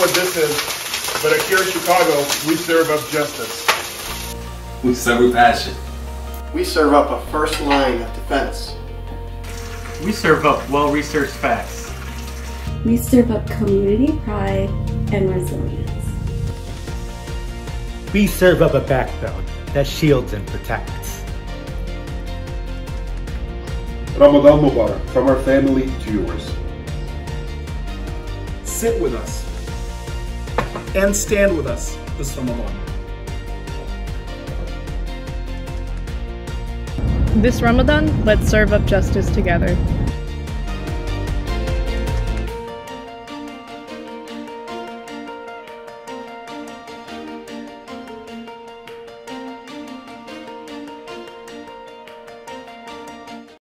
what this is, but at CAIR-Chicago, we serve up justice. We serve with passion. We serve up a first line of defense. We serve up well-researched facts. We serve up community pride and resilience. We serve up a backbone that shields and protects. Ramadan Mubarak from our family to yours. Sit with us and stand with us this Ramadan. This Ramadan, let's serve up justice together.